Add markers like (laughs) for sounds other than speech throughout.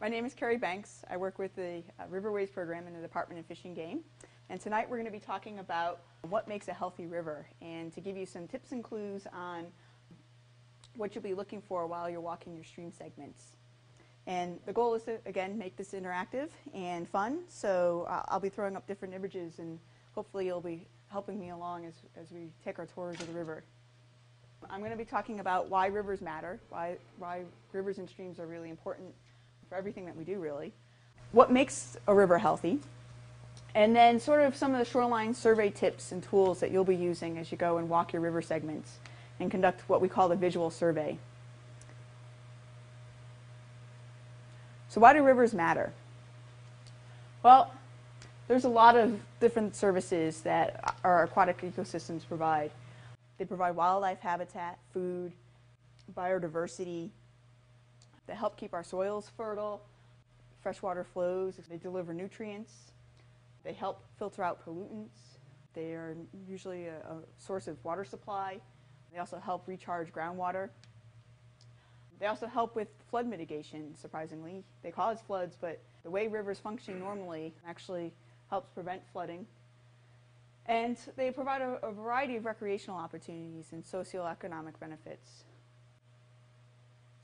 My name is Carrie Banks. I work with the uh, Riverways program in the Department of Fish and Game. And tonight we're going to be talking about what makes a healthy river and to give you some tips and clues on what you'll be looking for while you're walking your stream segments. And the goal is to, again, make this interactive and fun. So uh, I'll be throwing up different images and hopefully you'll be helping me along as, as we take our tours of the river. I'm going to be talking about why rivers matter, why, why rivers and streams are really important for everything that we do, really. What makes a river healthy? And then sort of some of the shoreline survey tips and tools that you'll be using as you go and walk your river segments and conduct what we call the visual survey. So why do rivers matter? Well, there's a lot of different services that our aquatic ecosystems provide. They provide wildlife habitat, food, biodiversity. They help keep our soils fertile, freshwater flows. They deliver nutrients. They help filter out pollutants. They are usually a, a source of water supply. They also help recharge groundwater. They also help with flood mitigation, surprisingly. They cause floods, but the way rivers function normally actually helps prevent flooding and they provide a, a variety of recreational opportunities and socioeconomic benefits.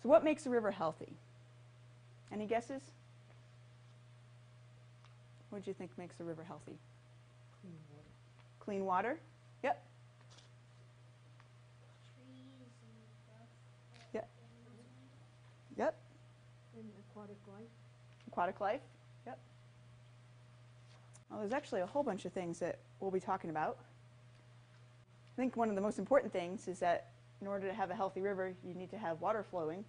So what makes a river healthy? Any guesses? What do you think makes a river healthy? Clean water. Clean water? Yep. Yep. Yep. And aquatic life. Aquatic life? Yep. Well, there's actually a whole bunch of things that we'll be talking about. I think one of the most important things is that in order to have a healthy river, you need to have water flowing.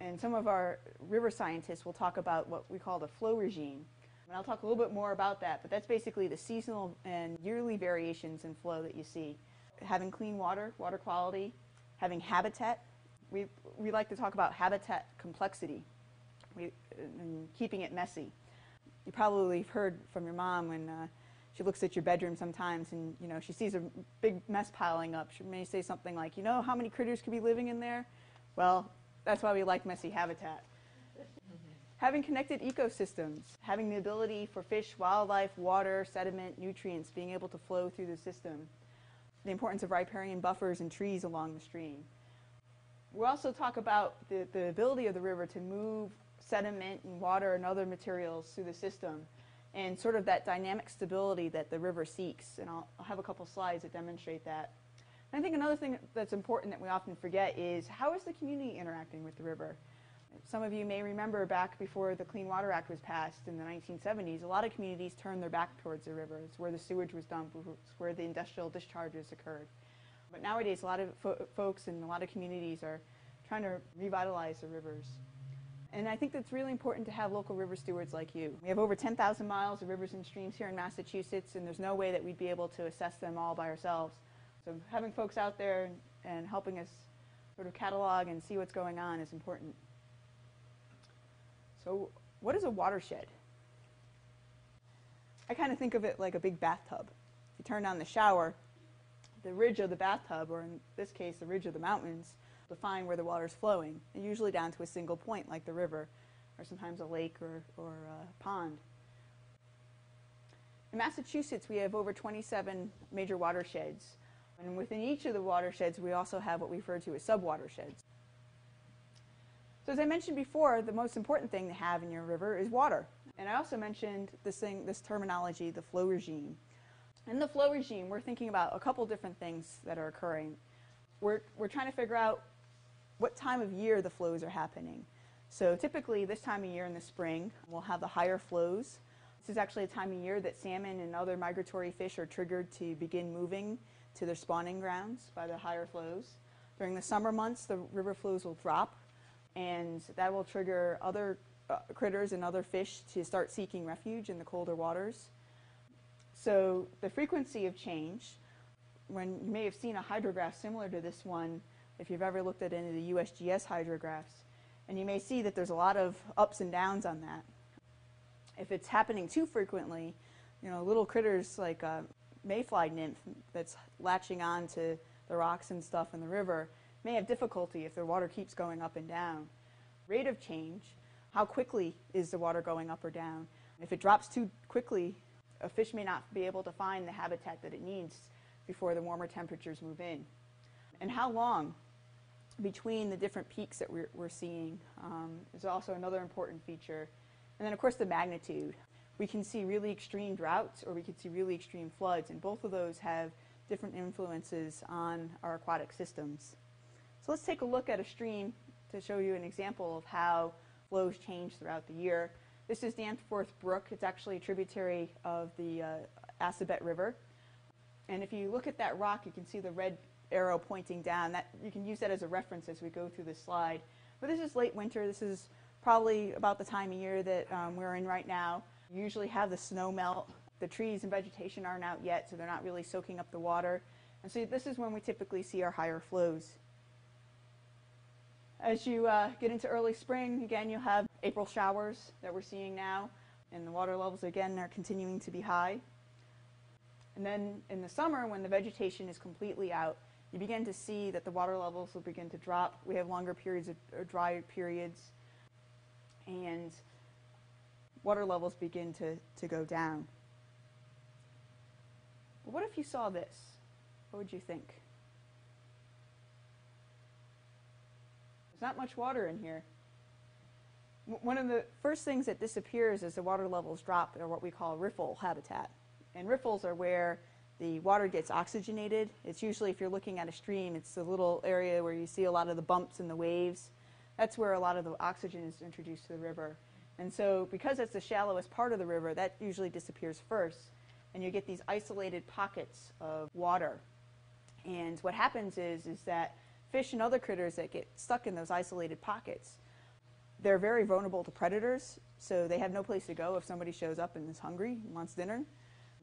And some of our river scientists will talk about what we call the flow regime. And I'll talk a little bit more about that, but that's basically the seasonal and yearly variations in flow that you see. Having clean water, water quality, having habitat. We, we like to talk about habitat complexity we, and keeping it messy. You probably have heard from your mom when uh, she looks at your bedroom sometimes and you know she sees a big mess piling up. She may say something like, "You know how many critters could be living in there?" Well, that's why we like messy habitat. Mm-hmm. Having connected ecosystems, having the ability for fish, wildlife, water, sediment, nutrients being able to flow through the system. The importance of riparian buffers and trees along the stream. We also talk about the, the ability of the river to move sediment and water and other materials through the system and sort of that dynamic stability that the river seeks. And I'll, I'll have a couple slides that demonstrate that. And I think another thing that's important that we often forget is how is the community interacting with the river? Some of you may remember back before the Clean Water Act was passed in the 1970s, a lot of communities turned their back towards the river. It's where the sewage was dumped, it's where the industrial discharges occurred. But nowadays, a lot of fo folks and a lot of communities are trying to revitalize the rivers. And I think that's really important to have local river stewards like you. We have over 10,000 miles of rivers and streams here in Massachusetts, and there's no way that we'd be able to assess them all by ourselves. So having folks out there and, helping us sort of catalog and see what's going on is important. So what is a watershed? I kind of think of it like a big bathtub. If you turn on the shower, the ridge of the bathtub, or in this case, the ridge of the mountains, define where the water is flowing, and usually down to a single point like the river, or sometimes a lake or, or a pond. In Massachusetts, we have over 27 major watersheds. And within each of the watersheds, we also have what we refer to as subwatersheds. So as I mentioned before, the most important thing to have in your river is water. And I also mentioned this thing, this terminology, the flow regime. In the flow regime, we're thinking about a couple different things that are occurring. We're, we're trying to figure out what time of year the flows are happening. So typically this time of year in the spring, we'll have the higher flows. This is actually a time of year that salmon and other migratory fish are triggered to begin moving to their spawning grounds by the higher flows. During the summer months, the river flows will drop, and that will trigger other uh, critters and other fish to start seeking refuge in the colder waters. So the frequency of change, when you may have seen a hydrograph similar to this one, if you've ever looked at any of the USGS hydrographs. And you may see that there's a lot of ups and downs on that. If it's happening too frequently, you know, little critters like a mayfly nymph that's latching on to the rocks and stuff in the river may have difficulty if the water keeps going up and down. Rate of change, how quickly is the water going up or down. If it drops too quickly, a fish may not be able to find the habitat that it needs before the warmer temperatures move in. And how long between the different peaks that we're, we're seeing um, is also another important feature. And then, of course, the magnitude. We can see really extreme droughts or we can see really extreme floods, and both of those have different influences on our aquatic systems. So let's take a look at a stream to show you an example of how flows change throughout the year. This is Danforth Brook. It's actually a tributary of the uh, Assabet River. And if you look at that rock, you can see the red arrow pointing down. That, you can use that as a reference as we go through this slide. But this is late winter. This is probably about the time of year that um, we're in right now. You usually have the snow melt. The trees and vegetation aren't out yet, so they're not really soaking up the water. And so this is when we typically see our higher flows. As you uh, get into early spring, again, you'll have April showers that we're seeing now, and the water levels again are continuing to be high. And then in the summer, when the vegetation is completely out, you begin to see that the water levels will begin to drop. We have longer periods of dry periods, and water levels begin to, to go down. What if you saw this? What would you think? There's not much water in here. One of the first things that disappears as the water levels drop are what we call riffle habitat. And riffles are where the water gets oxygenated. It's usually, if you're looking at a stream, it's the little area where you see a lot of the bumps and the waves. That's where a lot of the oxygen is introduced to the river. And so, because it's the shallowest part of the river, that usually disappears first. And you get these isolated pockets of water. And what happens is, is that fish and other critters that get stuck in those isolated pockets, they're very vulnerable to predators, so they have no place to go if somebody shows up and is hungry and wants dinner.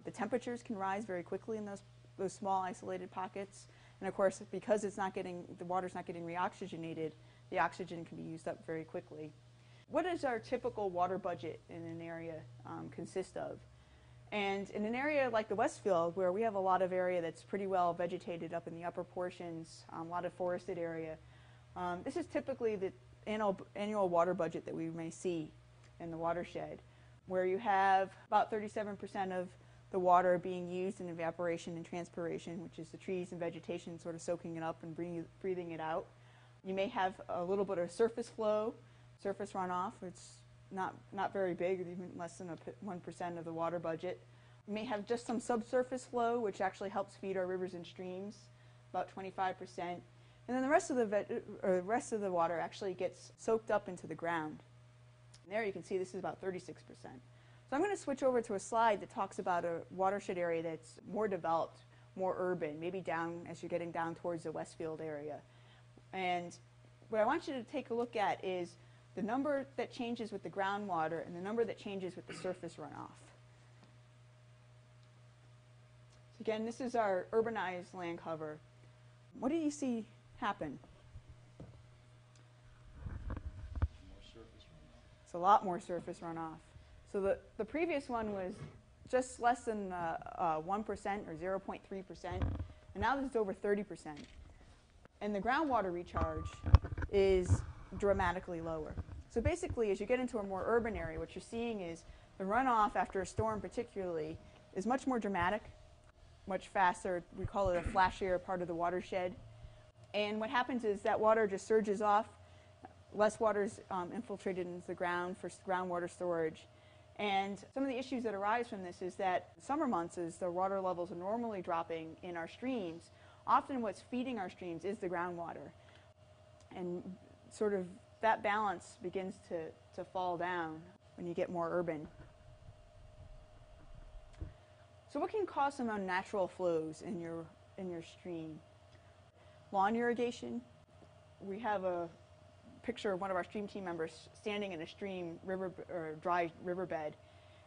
The temperatures can rise very quickly in those, those small isolated pockets. And of course, because it's not getting, the water's not getting reoxygenated, the oxygen can be used up very quickly. What does our typical water budget in an area um, consist of? And in an area like the Westfield, where we have a lot of area that's pretty well vegetated up in the upper portions, um, a lot of forested area, um, this is typically the annual, annual water budget that we may see in the watershed, where you have about 37% of the water being used in evaporation and transpiration, which is the trees and vegetation sort of soaking it up and breathing it out. You may have a little bit of surface flow, surface runoff. It's not, not very big, even less than a 1% of the water budget. We may have just some subsurface flow, which actually helps feed our rivers and streams, about 25%. And then the rest of the, or the rest of the water actually gets soaked up into the ground. And there you can see this is about 36%. So I'm going to switch over to a slide that talks about a watershed area that's more developed, more urban, maybe down as you're getting down towards the Westfield area. And what I want you to take a look at is the number that changes with the groundwater and the number that changes with the surface runoff. So again, this is our urbanized land cover. What do you see happen? It's a lot more surface runoff. So the, the previous one was just less than uh, uh, 1% or 0.3%, and now this is over 30%. And the groundwater recharge is dramatically lower. So basically, as you get into a more urban area, what you're seeing is the runoff after a storm, particularly, is much more dramatic, much faster. We call it a flashier part of the watershed. And what happens is that water just surges off. Less water is um, infiltrated into the ground for groundwater storage. And some of the issues that arise from this is that summer months, as the water levels are normally dropping in our streams, often what's feeding our streams is the groundwater. And sort of that balance begins to, to fall down when you get more urban. So what can cause some unnatural flows in your, in your stream? Lawn irrigation. We have a picture of one of our stream team members standing in a stream river or dry riverbed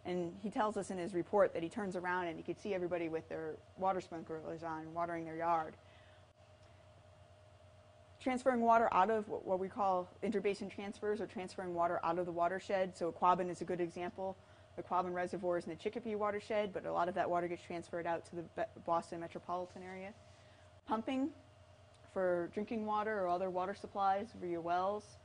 and he tells us in his report that he turns around and he could see everybody with their water sprinklers on watering their yard transferring water out of what we call interbasin transfers or transferring water out of the watershed. So Quabbin is a good example. The Quabbin Reservoir is in the Chicopee watershed, but a lot of that water gets transferred out to the Boston metropolitan area. Pumping for drinking water or other water supplies for your wells.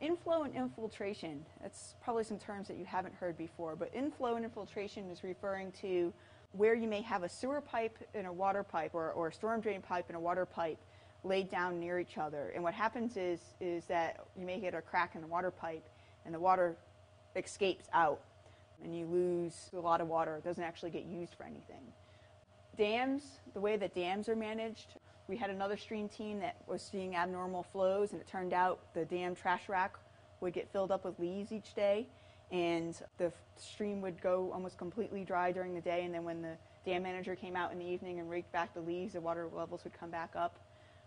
Inflow and infiltration, that's probably some terms that you haven't heard before, but inflow and infiltration is referring to where you may have a sewer pipe and a water pipe or, or a storm drain pipe and a water pipe laid down near each other. And what happens is, is that you may get a crack in the water pipe and the water escapes out and you lose a lot of water. It doesn't actually get used for anything. Dams, the way that dams are managed, we had another stream team that was seeing abnormal flows, and it turned out the dam trash rack would get filled up with leaves each day, and the stream would go almost completely dry during the day, and then when the dam manager came out in the evening and raked back the leaves, the water levels would come back up.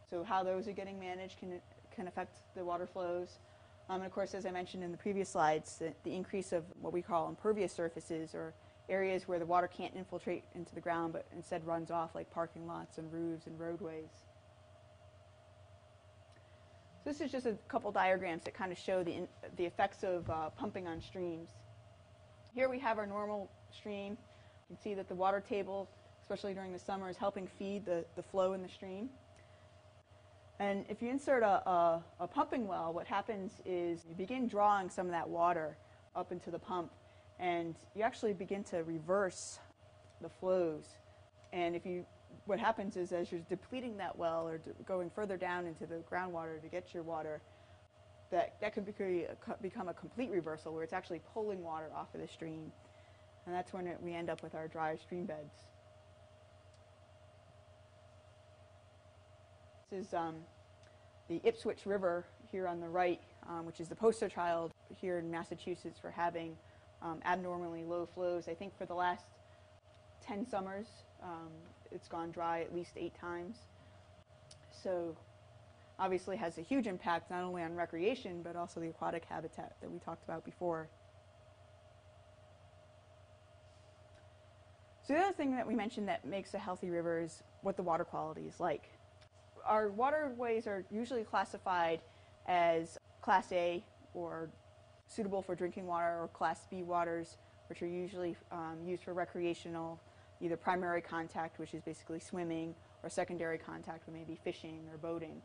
So how those are getting managed can, can affect the water flows. Um, and of course, as I mentioned in the previous slides, the, the increase of what we call impervious surfaces or areas where the water can't infiltrate into the ground but instead runs off like parking lots and roofs and roadways. So this is just a couple diagrams that kind of show the, the effects of uh, pumping on streams. Here we have our normal stream. You can see that the water table, especially during the summer, is helping feed the, the flow in the stream. And if you insert a, a, a pumping well, what happens is you begin drawing some of that water up into the pump and you actually begin to reverse the flows. And if you, what happens is as you're depleting that well or going further down into the groundwater to get your water, that, that could be, become a complete reversal where it's actually pulling water off of the stream. And that's when it, we end up with our dry stream beds. This is um, the Ipswich River here on the right, um, which is the poster child here in Massachusetts for having um, abnormally low flows. I think for the last 10 summers, um, it's gone dry at least eight times. So obviously has a huge impact not only on recreation, but also the aquatic habitat that we talked about before. So the other thing that we mentioned that makes a healthy river is what the water quality is like. Our waterways are usually classified as Class A or suitable for drinking water or Class B waters, which are usually um, used for recreational, either primary contact, which is basically swimming, or secondary contact, which may be fishing or boating.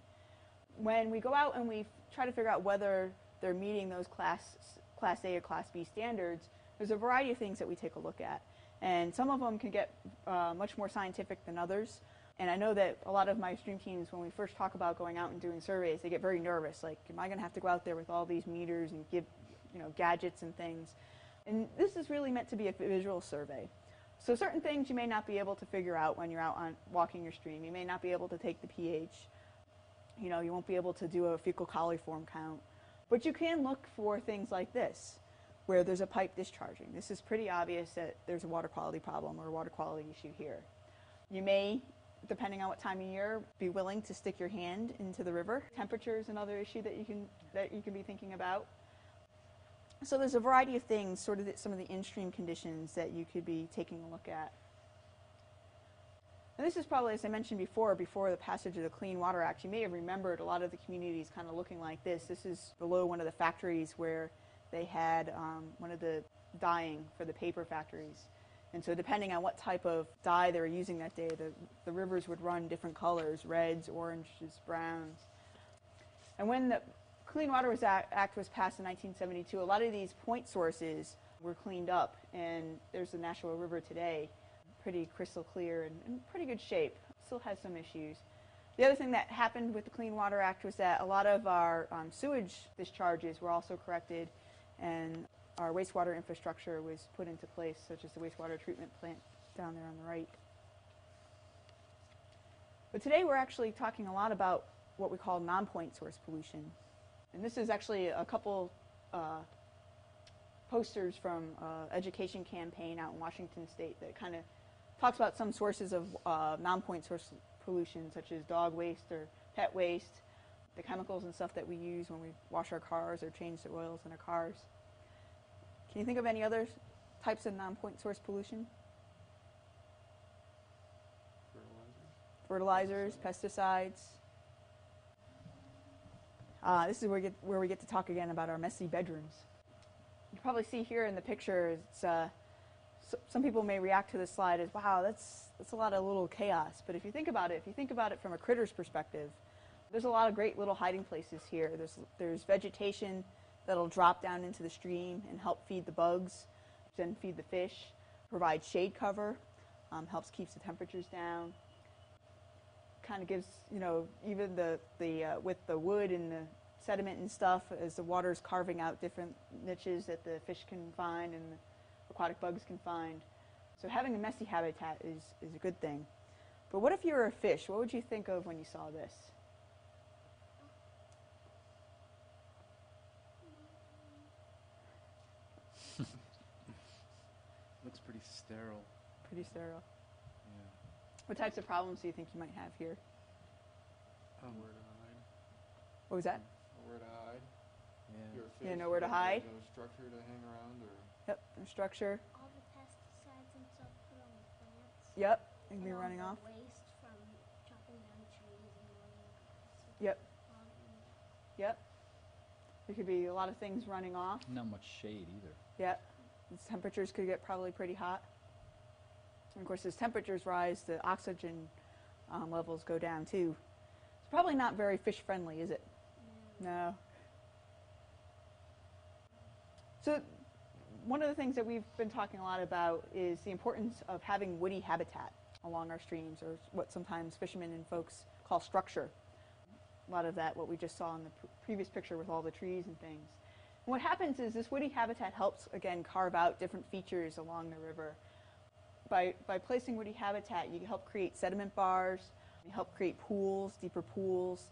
When we go out and we try to figure out whether they're meeting those class, class A or Class B standards, there's a variety of things that we take a look at. And some of them can get uh, much more scientific than others. And I know that a lot of my stream teams, when we first talk about going out and doing surveys, they get very nervous. Like, am I going to have to go out there with all these meters and give you know, gadgets and things. And this is really meant to be a visual survey. So certain things you may not be able to figure out when you're out on walking your stream. You may not be able to take the pH. You know, you won't be able to do a fecal coliform count. But you can look for things like this, where there's a pipe discharging. This is pretty obvious that there's a water quality problem or a water quality issue here. You may, depending on what time of year, be willing to stick your hand into the river. Temperature is another issue that you can, that you can be thinking about. So there's a variety of things, sort of the, some of the in-stream conditions that you could be taking a look at. And this is probably, as I mentioned before, before the passage of the Clean Water Act, you may have remembered a lot of the communities kind of looking like this. This is below one of the factories where they had um, one of the dyeing for the paper factories. And so depending on what type of dye they were using that day, the, the rivers would run different colors, reds, oranges, browns. And when the Clean Water Act was passed in 1972. A lot of these point sources were cleaned up, and there's the Nashua River today, pretty crystal clear and in pretty good shape. Still has some issues. The other thing that happened with the Clean Water Act was that a lot of our um, sewage discharges were also corrected, and our wastewater infrastructure was put into place, such as the wastewater treatment plant down there on the right. But today we're actually talking a lot about what we call non-point source pollution. And this is actually a couple uh, posters from uh, education campaign out in Washington State that kind of talks about some sources of uh, non-point source pollution, such as dog waste or pet waste, the chemicals and stuff that we use when we wash our cars or change the oils in our cars. Can you think of any other types of non-point source pollution? Fertilizers, pesticides. Uh, this is where we, get, where we get to talk again about our messy bedrooms. You probably see here in the picture, uh, so, some people may react to this slide as, wow, that's, that's a lot of little chaos. But if you think about it, if you think about it from a critter's perspective, There's a lot of great little hiding places here. There's, there's vegetation that'll drop down into the stream and help feed the bugs, then feed the fish, provide shade cover, um, helps keeps the temperatures down. Kind of gives, you know, even the, the uh, with the wood and the sediment and stuff, as the water's carving out different niches that the fish can find and the aquatic bugs can find. So having a messy habitat is, is a good thing. But what if you were a fish? What would you think of when you saw this? (laughs) Looks pretty sterile. Pretty sterile. Yeah. What types of problems do you think you might have here? Um, Nowhere to hide. What was that? Where to hide. yeah. You're a Yeah, fish, nowhere to hide. No structure to hang around or. Yep, no structure. all the pesticides and stuff put on the plants. Yep, it can and be all running the off. Waste from chopping down trees and running Yep, um, yep. There could be a lot of things running off. Not much shade either. Yep. The temperatures could get probably pretty hot. And of course, as temperatures rise, the oxygen um, levels go down too. It's probably not very fish friendly, is it? No. So, one of the things that we've been talking a lot about is the importance of having woody habitat along our streams, or what sometimes fishermen and folks call structure. A lot of that, what we just saw in the pr- previous picture with all the trees and things. And what happens is this woody habitat helps, again, carve out different features along the river. By, by placing woody habitat, you help create sediment bars, you help create pools, deeper pools,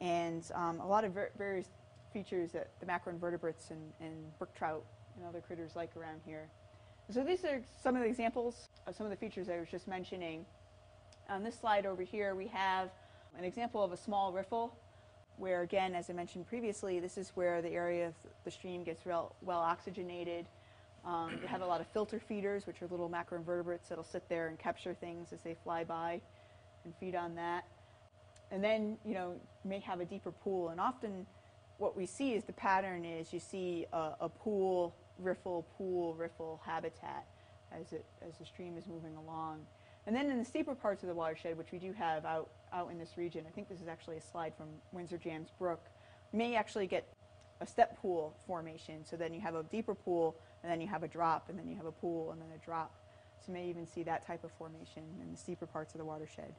and um, a lot of various features that the macroinvertebrates and, and brook trout and other critters like around here. So these are some of the examples of some of the features I was just mentioning. On this slide over here, we have an example of a small riffle, where again, as I mentioned previously, this is where the area of the stream gets real, well oxygenated. Um, have a lot of filter feeders, which are little macroinvertebrates that'll sit there and capture things as they fly by and feed on that. And then, you know, you may have a deeper pool. And often what we see is the pattern is you see a, a pool, riffle, pool, riffle habitat as, it, as the stream is moving along. And then in the steeper parts of the watershed, which we do have out, out in this region, I think this is actually a slide from Windsor Jambs Brook, may actually get a step pool formation. So then you have a deeper pool, and then you have a drop, and then you have a pool, and then a drop. So you may even see that type of formation in the steeper parts of the watershed.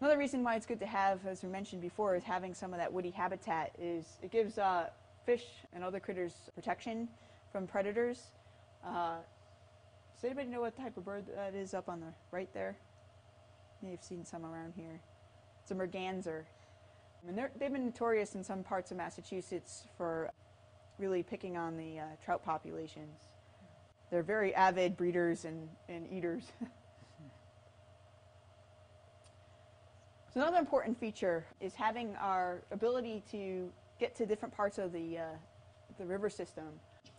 Another reason why it's good to have, as we mentioned before, is having some of that woody habitat is it gives uh, fish and other critters protection from predators. Uh, does anybody know what type of bird that is up on the right there? May have seen some around here. It's a merganser. And they're, they've been notorious in some parts of Massachusetts for really picking on the uh, trout populations. They're very avid breeders and, and eaters. (laughs) So another important feature is having our ability to get to different parts of the, uh, the river system.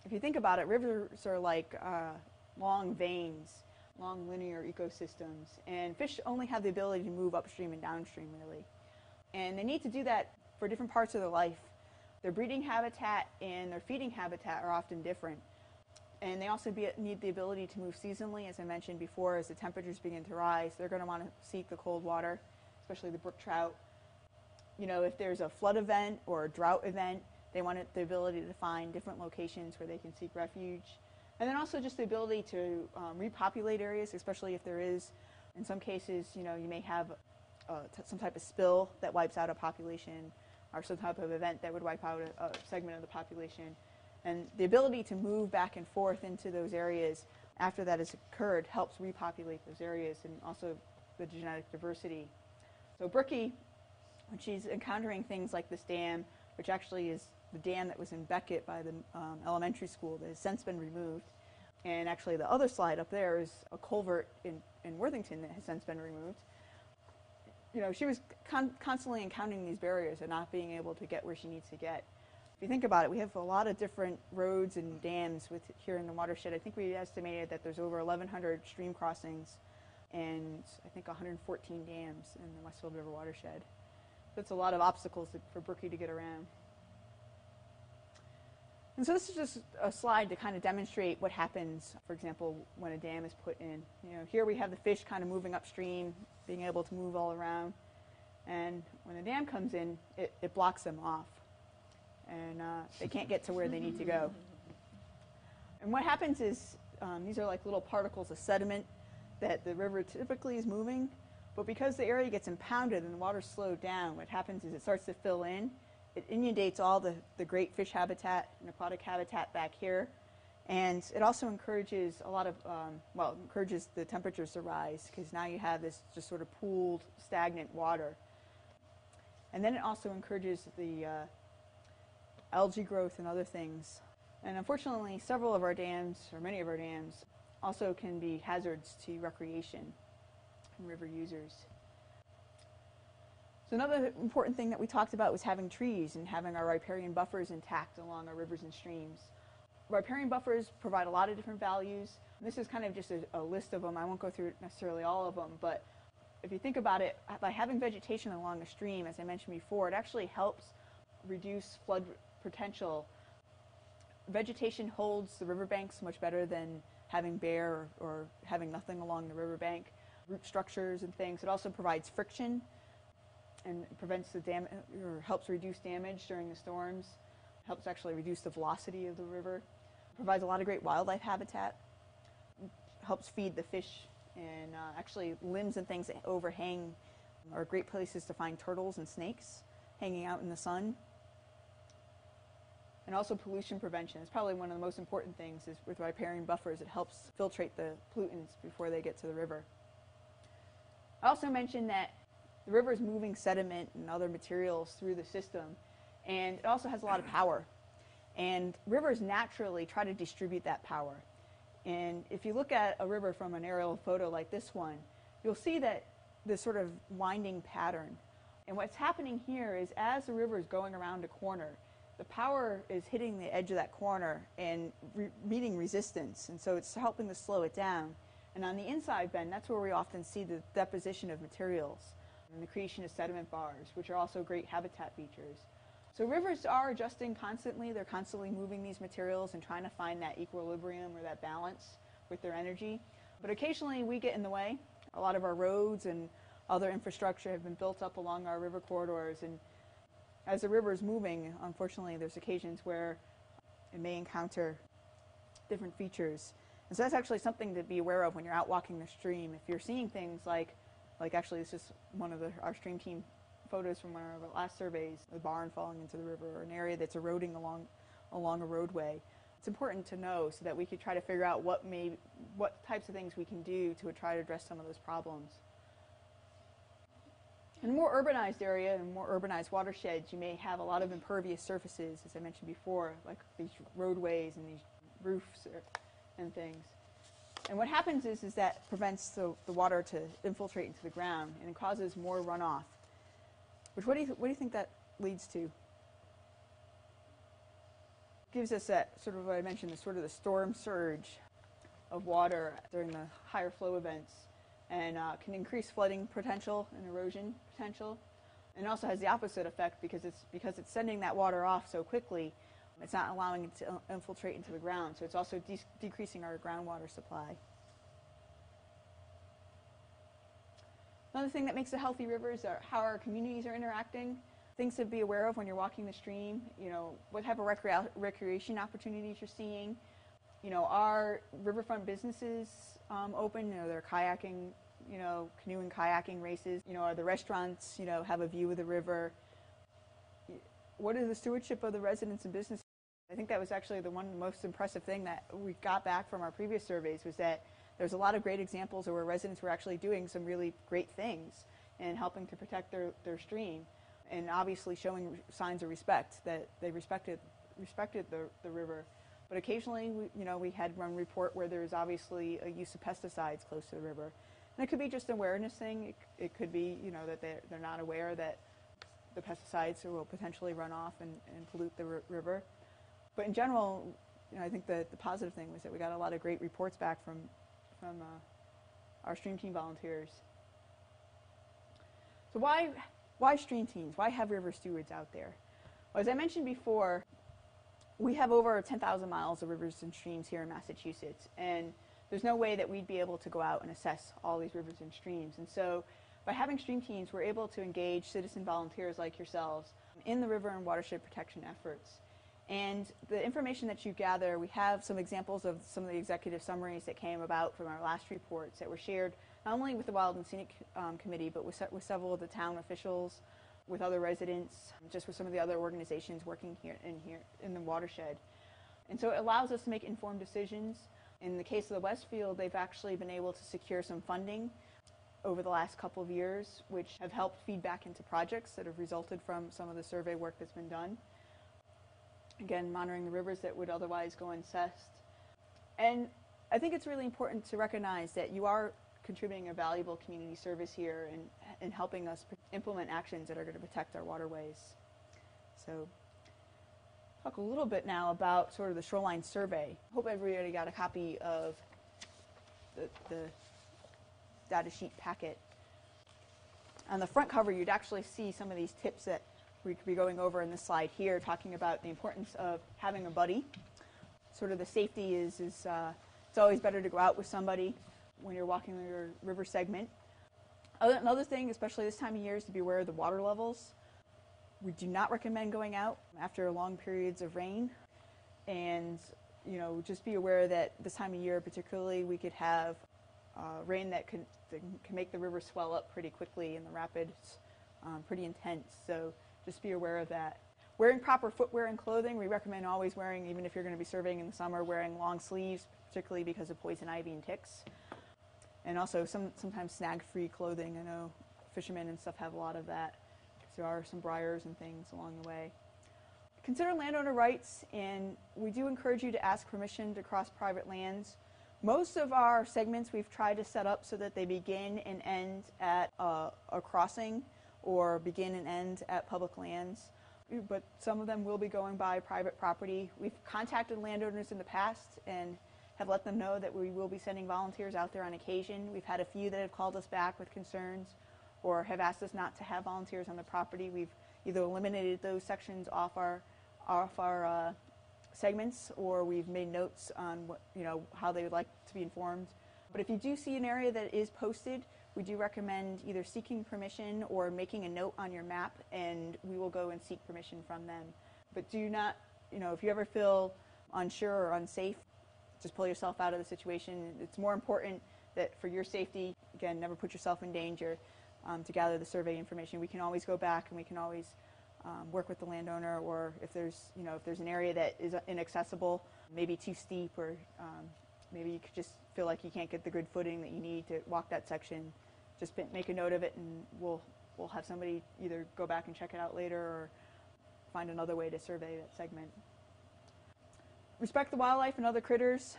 If you think about it, rivers are like uh, long veins, long linear ecosystems, and fish only have the ability to move upstream and downstream, really. And they need to do that for different parts of their life. Their breeding habitat and their feeding habitat are often different. And they also be, need the ability to move seasonally, as I mentioned before, as the temperatures begin to rise. They're going to want to seek the cold water especially the brook trout. You know, if there's a flood event or a drought event, they want the ability to find different locations where they can seek refuge. And then also just the ability to um, repopulate areas, especially if there is, in some cases, you know, you may have uh, some type of spill that wipes out a population or some type of event that would wipe out a, a segment of the population. And the ability to move back and forth into those areas after that has occurred helps repopulate those areas and also the genetic diversity so Brookie, when she's encountering things like this dam, which actually is the dam that was in Becket by the um, elementary school that has since been removed, and actually the other slide up there is a culvert in, in Worthington that has since been removed. You know, she was con- constantly encountering these barriers and not being able to get where she needs to get. If you think about it, we have a lot of different roads and dams with here in the watershed. I think we estimated that there's over 1,100 stream crossings and I think 114 dams in the Westfield River watershed. That's a lot of obstacles for Brookie to get around. And so this is just a slide to kind of demonstrate what happens, for example, when a dam is put in. You know, here we have the fish kind of moving upstream being able to move all around. And when the dam comes in, it, it blocks them off. And uh, they can't get to where they need to go. And what happens is um, these are like little particles of sediment that the river typically is moving. But because the area gets impounded and the water's slowed down, what happens is it starts to fill in. It inundates all the, the great fish habitat and aquatic habitat back here. And it also encourages a lot of, um, well, encourages the temperatures to rise because now you have this just sort of pooled, stagnant water. And then it also encourages the uh, algae growth and other things. And unfortunately, several of our dams, or many of our dams, also can be hazards to recreation and river users. So another important thing that we talked about was having trees and having our riparian buffers intact along our rivers and streams. Riparian buffers provide a lot of different values. This is kind of just a, a list of them. I won't go through necessarily all of them, but if you think about it, by having vegetation along a stream, as I mentioned before, it actually helps reduce flood potential. Vegetation holds the riverbanks much better than having bare or, or having nothing along the riverbank. Root structures and things. It also provides friction and prevents the dam or helps reduce damage during the storms. Helps actually reduce the velocity of the river. Provides a lot of great wildlife habitat. Helps feed the fish and uh, actually limbs and things that overhang are great places to find turtles and snakes hanging out in the sun. And also pollution prevention is probably one of the most important things is with riparian buffers. It helps filtrate the pollutants before they get to the river. I also mentioned that the river is moving sediment and other materials through the system, and it also has a lot of power. And rivers naturally try to distribute that power. And if you look at a river from an aerial photo like this one, you'll see that this sort of winding pattern. And what's happening here is as the river is going around a corner, the power is hitting the edge of that corner and re- meeting resistance. And so it's helping to slow it down. And on the inside bend, that's where we often see the deposition of materials and the creation of sediment bars, which are also great habitat features. So rivers are adjusting constantly. They're constantly moving these materials and trying to find that equilibrium or that balance with their energy. But occasionally we get in the way. A lot of our roads and other infrastructure have been built up along our river corridors. And as the river is moving, unfortunately, there's occasions where it may encounter different features. And so that's actually something to be aware of when you're out walking the stream. If you're seeing things like, like actually, this is one of the, our stream team photos from one of our last surveys, a barn falling into the river or an area that's eroding along, along a roadway. It's important to know so that we could try to figure out what, may, what types of things we can do to try to address some of those problems. In a more urbanized area and more urbanized watersheds, you may have a lot of impervious surfaces, as I mentioned before, like these roadways and these roofs or, and things. And what happens is, is that prevents the, the water to infiltrate into the ground and it causes more runoff. Which what do you, what do you think that leads to? Gives us that sort of what I mentioned, the sort of the storm surge of water during the higher flow events and uh, can increase flooding potential and erosion potential. And also has the opposite effect because it's, because it's sending that water off so quickly, it's not allowing it to infiltrate into the ground. So it's also de- decreasing our groundwater supply. Another thing that makes a healthy river is how our communities are interacting. Things to be aware of when you're walking the stream. You know, what type of recre- recreation opportunities you're seeing. You know, are riverfront businesses um, open? You know, kayaking, you know, canoeing kayaking races. You know, are the restaurants, you know, have a view of the river? What is the stewardship of the residents and businesses? I think that was actually the one most impressive thing that we got back from our previous surveys was that there's a lot of great examples where residents were actually doing some really great things and helping to protect their, their stream and obviously showing signs of respect that they respected respected the, the river. But occasionally, we, you know, we had one report where there's obviously a use of pesticides close to the river. And it could be just an awareness thing. It, it could be, you know, that they're, they're not aware that the pesticides will potentially run off and, and pollute the r- river. But in general, you know, I think the, the positive thing was that we got a lot of great reports back from, from uh, our stream team volunteers. So why, why stream teams? Why have river stewards out there? Well, as I mentioned before, we have over 10,000 miles of rivers and streams here in Massachusetts, and there's no way that we'd be able to go out and assess all these rivers and streams. And so by having stream teams, we're able to engage citizen volunteers like yourselves in the river and watershed protection efforts. And the information that you gather, we have some examples of some of the executive summaries that came about from our last reports that were shared not only with the Wild and Scenic um, Committee, but with, with several of the town officials, with other residents, just with some of the other organizations working here in here in the watershed. And so it allows us to make informed decisions. In the case of the Westfield, they've actually been able to secure some funding over the last couple of years, which have helped feed back into projects that have resulted from some of the survey work that's been done. Again, monitoring the rivers that would otherwise go uncessed. And I think it's really important to recognize that you are contributing a valuable community service here and, and helping us implement actions that are going to protect our waterways. So, talk a little bit now about sort of the shoreline survey. Hope everybody got a copy of the, the data sheet packet. On the front cover, you'd actually see some of these tips that we could be going over in this slide here, talking about the importance of having a buddy. Sort of the safety is, is uh, it's always better to go out with somebody when you're walking your river segment. Other, another thing, especially this time of year, is to be aware of the water levels. We do not recommend going out after long periods of rain. And, you know, just be aware that this time of year, particularly, we could have uh, rain that can, that can make the river swell up pretty quickly and the rapids um, pretty intense. So just be aware of that. Wearing proper footwear and clothing, we recommend always wearing, even if you're going to be surveying in the summer, wearing long sleeves, particularly because of poison ivy and ticks. And also some, sometimes snag-free clothing. I know fishermen and stuff have a lot of that there are some briars and things along the way. Consider landowner rights, and we do encourage you to ask permission to cross private lands. Most of our segments we've tried to set up so that they begin and end at uh, a crossing or begin and end at public lands, but some of them will be going by private property. We've contacted landowners in the past and have let them know that we will be sending volunteers out there on occasion. We've had a few that have called us back with concerns or have asked us not to have volunteers on the property. We've either eliminated those sections off our off our uh, segments or we've made notes on what you know how they would like to be informed. But if you do see an area that is posted, we do recommend either seeking permission or making a note on your map, and we will go and seek permission from them. But do not, you know, if you ever feel unsure or unsafe, just pull yourself out of the situation. It's more important that for your safety, again, never put yourself in danger um, to gather the survey information. We can always go back and we can always um, work with the landowner, or if there's, you know, if there's an area that is inaccessible, maybe too steep, or um, maybe you could just feel like you can't get the good footing that you need to walk that section. Just make a note of it, and we'll we'll have somebody either go back and check it out later, or find another way to survey that segment. Respect the wildlife and other critters.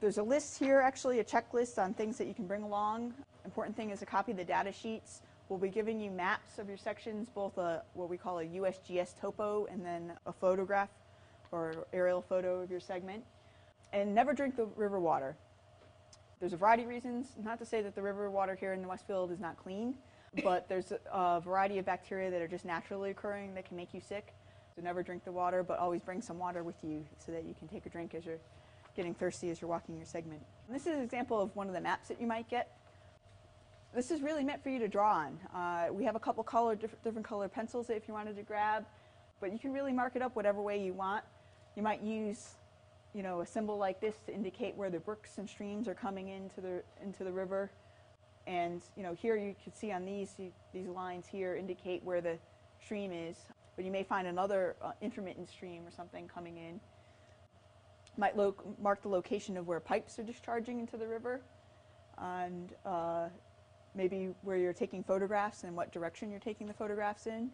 There's a list here, actually, a checklist on things that you can bring along. Important thing is a copy of the data sheets. We'll be giving you maps of your sections, both a what we call a USGS topo and then a photograph or aerial photo of your segment. And never drink the river water. There's a variety of reasons. Not to say that the river water here in the Westfield is not clean, but there's a, variety of bacteria that are just naturally occurring that can make you sick. So never drink the water, but always bring some water with you so that you can take a drink as you're getting thirsty as you're walking your segment. And this is an example of one of the maps that you might get. This is really meant for you to draw on. Uh, we have a couple color, different, different color pencils if you wanted to grab, but you can really mark it up whatever way you want. You might use, you know, a symbol like this to indicate where the brooks and streams are coming into the into the river. And you know, here you can see on these you, these lines here indicate where the stream is, but you may find another uh, intermittent stream or something coming in. Might mark the location of where pipes are discharging into the river, and uh, maybe where you're taking photographs and what direction you're taking the photographs in.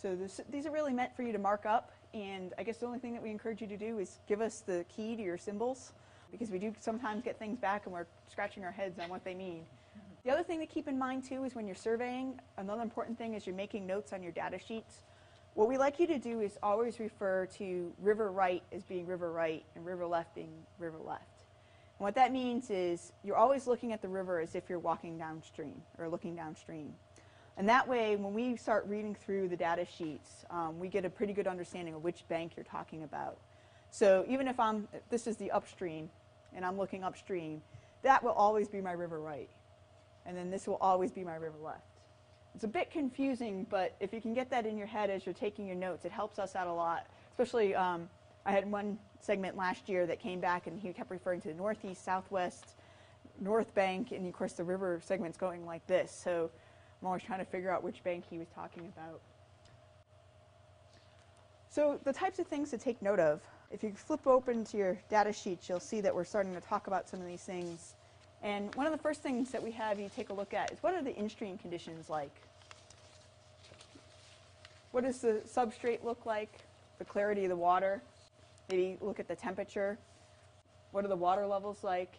So this, these are really meant for you to mark up, and I guess the only thing that we encourage you to do is give us the key to your symbols, because we do sometimes get things back and we're scratching our heads on what they mean. The other thing to keep in mind too is when you're surveying, another important thing is you're making notes on your data sheets. What we like you to do is always refer to river right as being river right and river left being river left. And what that means is you're always looking at the river as if you're walking downstream or looking downstream. And that way, when we start reading through the data sheets, um, we get a pretty good understanding of which bank you're talking about. So even if I'm, this is the upstream, and I'm looking upstream, that will always be my river right. and then this will always be my river left. It's a bit confusing, but if you can get that in your head as you're taking your notes, it helps us out a lot. Especially, um, I had one segment last year that came back and he kept referring to the northeast, southwest, north bank, and of course the river segment's going like this. So I'm always trying to figure out which bank he was talking about. So the types of things to take note of, if you flip open to your data sheets, you'll see that we're starting to talk about some of these things. And one of the first things that we have you take a look at is what are the in-stream conditions like? What does the substrate look like? The clarity of the water? Maybe look at the temperature. What are the water levels like?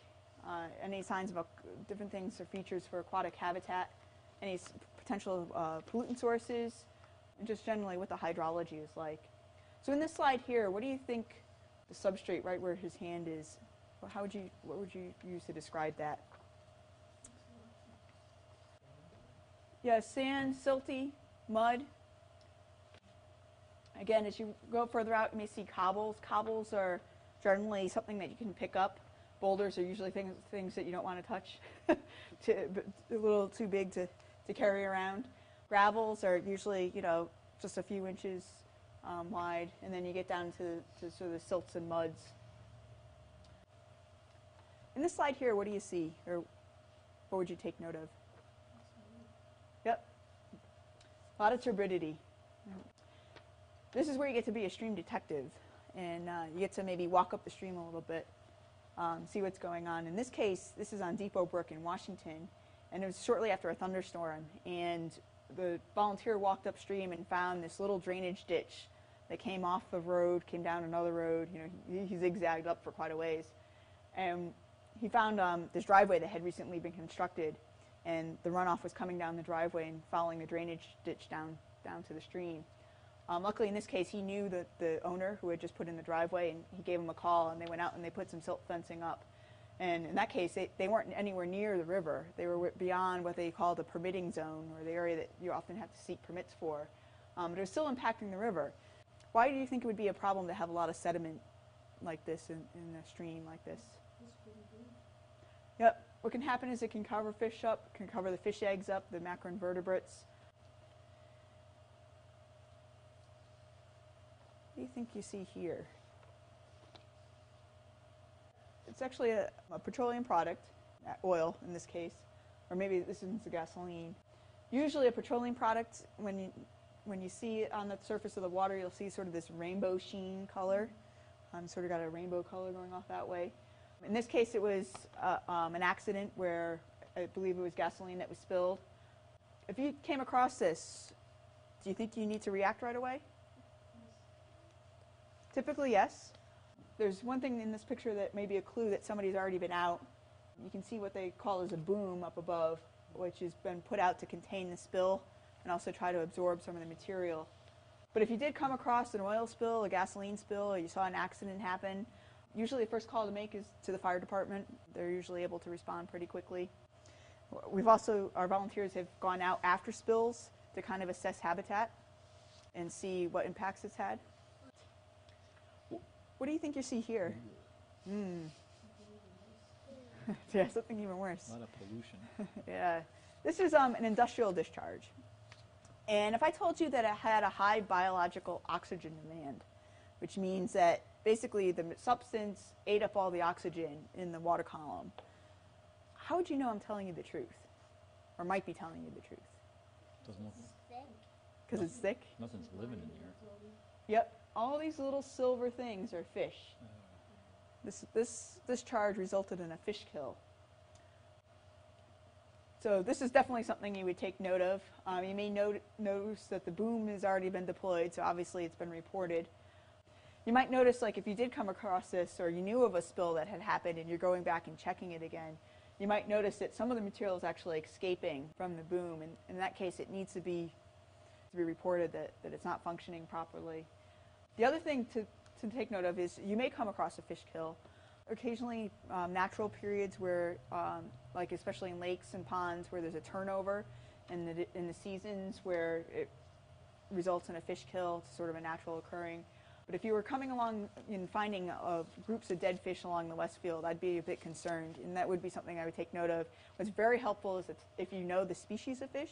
Uh, any signs of different things or features for aquatic habitat? Any potential uh, pollutant sources? And just generally what the hydrology is like. So in this slide here, what do you think the substrate right where his hand is? Well, how would you, what would you use to describe that? Yeah, sand, silty, mud. Again, as you go further out, you may see cobbles. Cobbles are generally something that you can pick up. Boulders are usually things, things that you don't want (laughs) to touch, to, a little too big to, to carry around. Gravels are usually, you know, just a few inches um, wide, and then you get down to, to sort of the silts and muds. In this slide here, what do you see, or what would you take note of? Yep, a lot of turbidity. This is where you get to be a stream detective, and uh, you get to maybe walk up the stream a little bit, um, see what's going on. In this case, this is on Depot Brook in Washington, and it was shortly after a thunderstorm, and the volunteer walked upstream and found this little drainage ditch that came off the road, came down another road. You know, he, he zigzagged up for quite a ways, and he found um, this driveway that had recently been constructed, and the runoff was coming down the driveway and following the drainage ditch down down to the stream. Um, luckily, in this case, he knew the, the owner who had just put in the driveway, and he gave him a call, and they went out and they put some silt fencing up. And in that case, they, they weren't anywhere near the river. They were beyond what they call the permitting zone, or the area that you often have to seek permits for. Um, but it was still impacting the river. Why do you think it would be a problem to have a lot of sediment like this in, in a stream like this? Yep. What can happen is it can cover fish up, can cover the fish eggs up, the macroinvertebrates. What do you think you see here? It's actually a, a petroleum product, uh, oil in this case, or maybe this is gasoline. Usually, a petroleum product, when you when you see it on the surface of the water, you'll see sort of this rainbow sheen color. Um, sort of got a rainbow color going off that way. In this case, it was uh, um, an accident where I believe it was gasoline that was spilled. If you came across this, do you think you need to react right away? Typically, yes. There's one thing in this picture that may be a clue that somebody's already been out. You can see what they call as a boom up above, which has been put out to contain the spill and also try to absorb some of the material. But if you did come across an oil spill, a gasoline spill, or you saw an accident happen, usually the first call to make is to the fire department. They're usually able to respond pretty quickly. We've also, our volunteers have gone out after spills to kind of assess habitat and see what impacts it's had. What do you think you see here? Hmm. (laughs) yeah, something even worse. A lot of pollution. (laughs) Yeah. This is um, an industrial discharge. And if I told you that it had a high biological oxygen demand, which means that basically the substance ate up all the oxygen in the water column, how would you know I'm telling you the truth? Or might be telling you the truth? Doesn't look, Thick. Because it's thick? nothing's living in here. Yep. All these little silver things are fish. This, this, this charge resulted in a fish kill. So this is definitely something you would take note of. Um, you may note, notice that the boom has already been deployed, so obviously it's been reported. You might notice, like, if you did come across this or you knew of a spill that had happened and you're going back and checking it again, you might notice that some of the material is actually escaping from the boom, and in that case, it needs to be to be reported that, that it's not functioning properly. The other thing to, to take note of is you may come across a fish kill. Occasionally, um, natural periods where, um, like especially in lakes and ponds, where there's a turnover, and the, in the seasons where it results in a fish kill, it's sort of a natural occurring. But if you were coming along and finding uh, groups of dead fish along the Westfield, I'd be a bit concerned, and that would be something I would take note of. What's very helpful is if you know the species of fish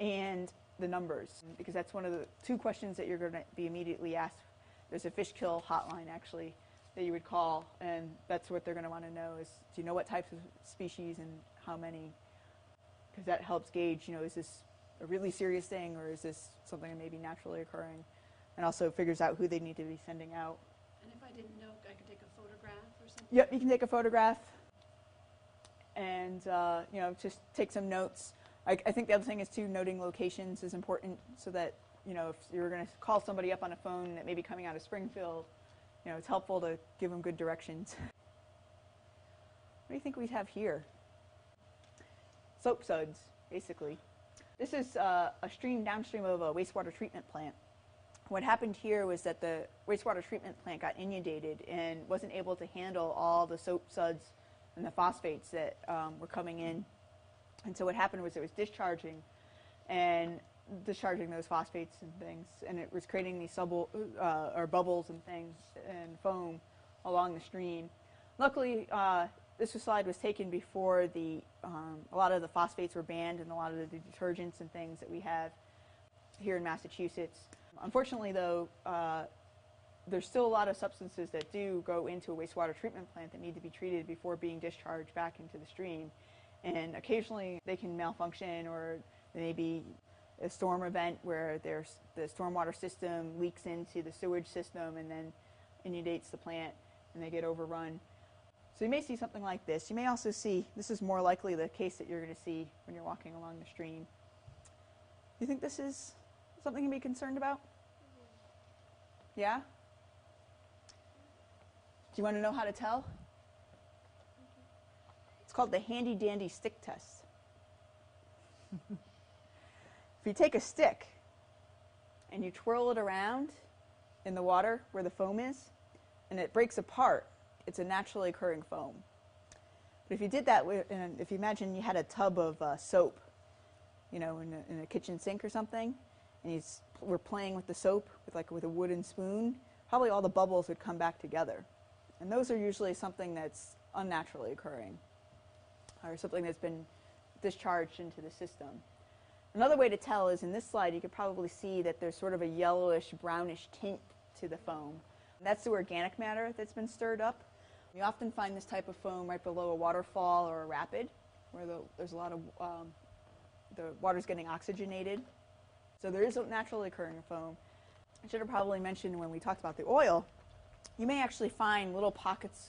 and the numbers, because that's one of the two questions that you're going to be immediately asked. There's a fish kill hotline actually that you would call, and that's what they're going to want to know is do you know what types of species and how many? Because that helps gauge, you know, is this a really serious thing or is this something that may be naturally occurring? And also figures out who they need to be sending out. And if I didn't know, I could take a photograph or something? Yep, you can take a photograph and uh, you know just take some notes. I, I think the other thing is too noting locations is important so that you know if you're going to call somebody up on a phone that may be coming out of Springfield, you know it's helpful to give them good directions. (laughs) what do you think we'd have here? Soap suds, basically. This is uh, a stream downstream of a wastewater treatment plant. What happened here was that the wastewater treatment plant got inundated and wasn't able to handle all the soap suds and the phosphates that um, were coming in. And so what happened was it was discharging and discharging those phosphates and things, and it was creating these subble, uh, or bubbles and things and foam along the stream. Luckily, uh, this slide was taken before the um, a lot of the phosphates were banned and a lot of the detergents and things that we have here in Massachusetts. Unfortunately, though, uh, there's still a lot of substances that do go into a wastewater treatment plant that need to be treated before being discharged back into the stream. And occasionally they can malfunction or there may be a storm event where there's the stormwater system leaks into the sewage system and then inundates the plant and they get overrun. So you may see something like this. You may also see, this is more likely the case that you're going to see when you're walking along the stream. You think this is something to be concerned about? Mm-hmm. Yeah? Do you want to know how to tell? It's called the handy dandy stick test. (laughs) if you take a stick and you twirl it around in the water where the foam is, and it breaks apart, it's a naturally occurring foam. But if you did that, and if you imagine you had a tub of uh, soap, you know, in a, in a kitchen sink or something, and you were playing with the soap with like with a wooden spoon, probably all the bubbles would come back together. And those are usually something that's unnaturally occurring or something that's been discharged into the system. Another way to tell is in this slide, you could probably see that there's sort of a yellowish, brownish tint to the foam. That's the organic matter that's been stirred up. You often find this type of foam right below a waterfall or a rapid, where the, there's a lot of um, the water's getting oxygenated. So there is a naturally occurring foam. I should have probably mentioned when we talked about the oil, you may actually find little pockets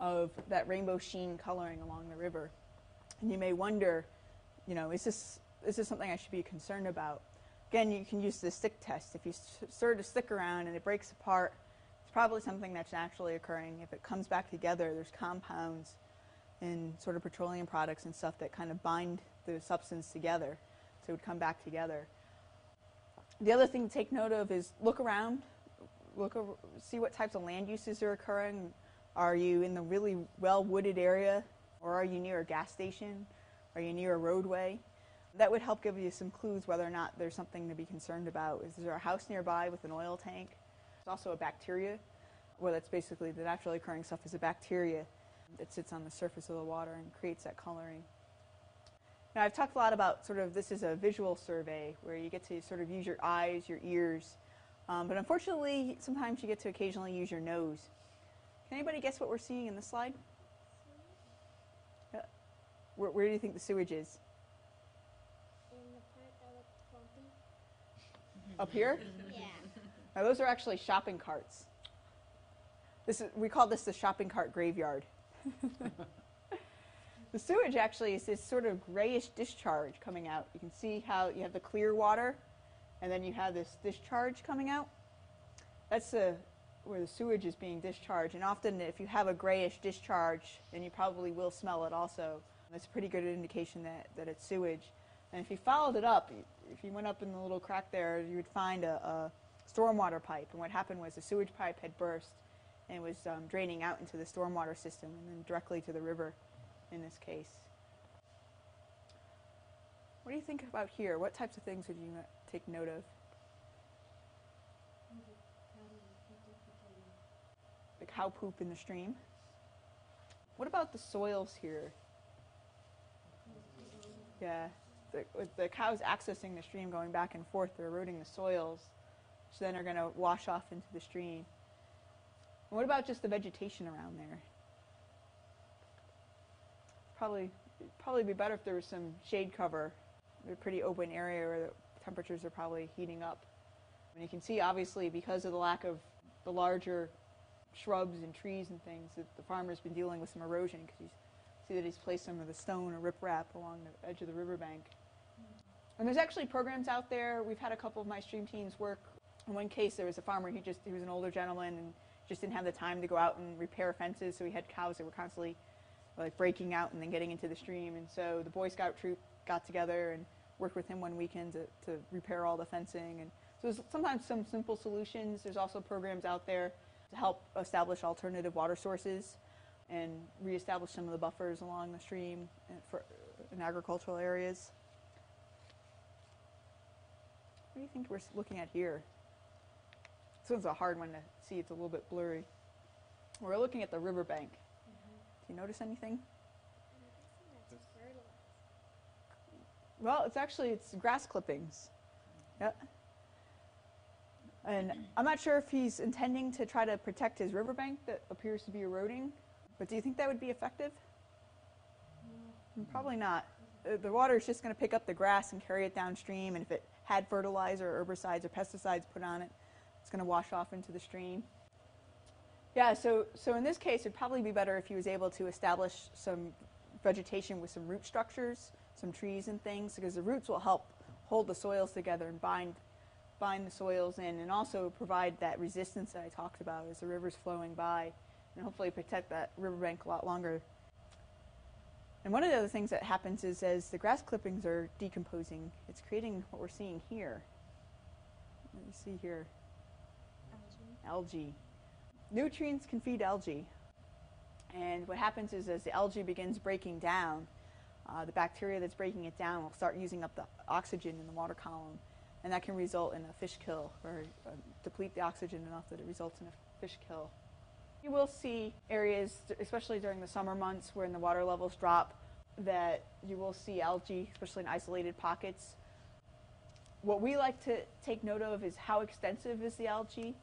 of that rainbow sheen coloring along the river. And you may wonder, you know, is this, is this something I should be concerned about? Again, you can use the stick test. If you stir the stick around and it breaks apart, it's probably something that's naturally occurring. If it comes back together, there's compounds in sort of petroleum products and stuff that kind of bind the substance together, so it would come back together. The other thing to take note of is look around, look over, see what types of land uses are occurring. Are you in the really well wooded area, or are you near a gas station? Are you near a roadway? That would help give you some clues whether or not there's something to be concerned about. Is there a house nearby with an oil tank? There's also a bacteria, well, that's basically the naturally occurring stuff is a bacteria that sits on the surface of the water and creates that coloring. Now, I've talked a lot about sort of this is a visual survey where you get to sort of use your eyes, your ears, um, but unfortunately, sometimes you get to occasionally use your nose. Can anybody guess what we're seeing in this slide? Where, where do you think the sewage is? In the part that looks bumpy. Up here? (laughs) Yeah. Now, those are actually shopping carts. This is, we call this the shopping cart graveyard. (laughs) the sewage actually is this sort of grayish discharge coming out. You can see how you have the clear water, and then you have this discharge coming out. That's the, where the sewage is being discharged. And often, if you have a grayish discharge, then you probably will smell it also. That's a pretty good indication that, that it's sewage. And if you followed it up, if you went up in the little crack there, you would find a, a stormwater pipe. And what happened was the sewage pipe had burst and was um, draining out into the stormwater system and then directly to the river in this case. What do you think about here? What types of things would you take note of? The cow poop in the stream. What about the soils here? Yeah, the, with the cows accessing the stream, going back and forth, they're eroding the soils, which then are going to wash off into the stream. And what about just the vegetation around there? Probably, probably be better if there was some shade cover. A pretty open area where the temperatures are probably heating up. And you can see, obviously, because of the lack of the larger shrubs and trees and things, that the farmer's been dealing with some erosion because you see that he's placed some of the stone or riprap along the edge of the riverbank. And there's actually programs out there. We've had a couple of my stream teams work. In one case, there was a farmer. He just he was an older gentleman and just didn't have the time to go out and repair fences. So he had cows that were constantly like breaking out and then getting into the stream. And so the Boy Scout troop got together and worked with him one weekend to, to repair all the fencing. And so there's sometimes some simple solutions. There's also programs out there to help establish alternative water sources and reestablish some of the buffers along the stream and for, uh, in agricultural areas. What do you think we're looking at here? This one's a hard one to see. It's a little bit blurry. We're looking at the riverbank. Mm-hmm. Do you notice anything? Well, it's actually it's grass clippings. Yep. And I'm not sure if he's intending to try to protect his riverbank that appears to be eroding, but do you think that would be effective? Probably not. Uh, The water is just going to pick up the grass and carry it downstream, and if it had fertilizer, herbicides, or pesticides put on it, it's going to wash off into the stream. Yeah, so, so in this case, it'd probably be better if he was able to establish some vegetation with some root structures, some trees and things, because the roots will help hold the soils together and bind, bind the soils in, and also provide that resistance that I talked about as the river's flowing by, and hopefully protect that riverbank a lot longer. And one of the other things that happens is as the grass clippings are decomposing, it's creating what we're seeing here. Let me see here? algae. Nutrients can feed algae. And what happens is as the algae begins breaking down, uh, the bacteria that's breaking it down will start using up the oxygen in the water column. And that can result in a fish kill or uh, deplete the oxygen enough that it results in a fish kill. You will see areas, especially during the summer months when the water levels drop, that you will see algae, especially in isolated pockets. What we like to take note of is how extensive is the algae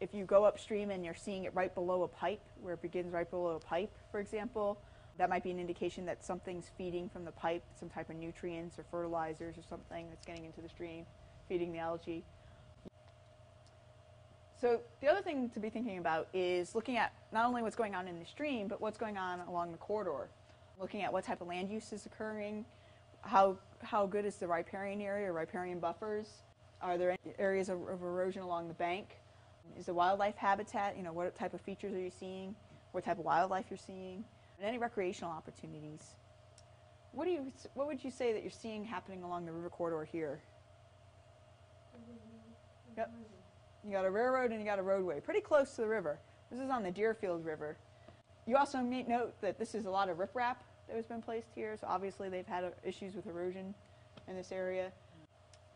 if you go upstream and you're seeing it right below a pipe, where it begins right below a pipe, for example, that might be an indication that something's feeding from the pipe, some type of nutrients or fertilizers or something that's getting into the stream, feeding the algae. So the other thing to be thinking about is looking at not only what's going on in the stream, but what's going on along the corridor. Looking at what type of land use is occurring, how, how good is the riparian area or riparian buffers, are there any areas of, of erosion along the bank, is the wildlife habitat, you know, what type of features are you seeing? What type of wildlife you're seeing? And any recreational opportunities. What do you what would you say that you're seeing happening along the river corridor here? Yep. You got a railroad and you got a roadway, pretty close to the river. This is on the Deerfield River. You also note that this is a lot of riprap that has been placed here, so obviously they've had uh, issues with erosion in this area.